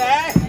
there.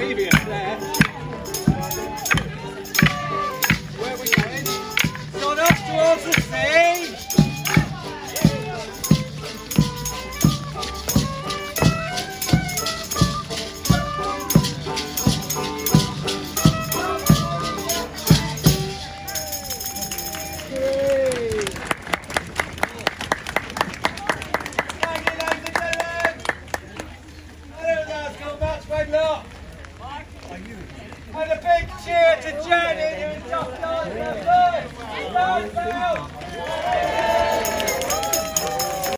previous there. Where we going? Not up towards the sea! Good luck! And a big cheer to Jenny. who's the first.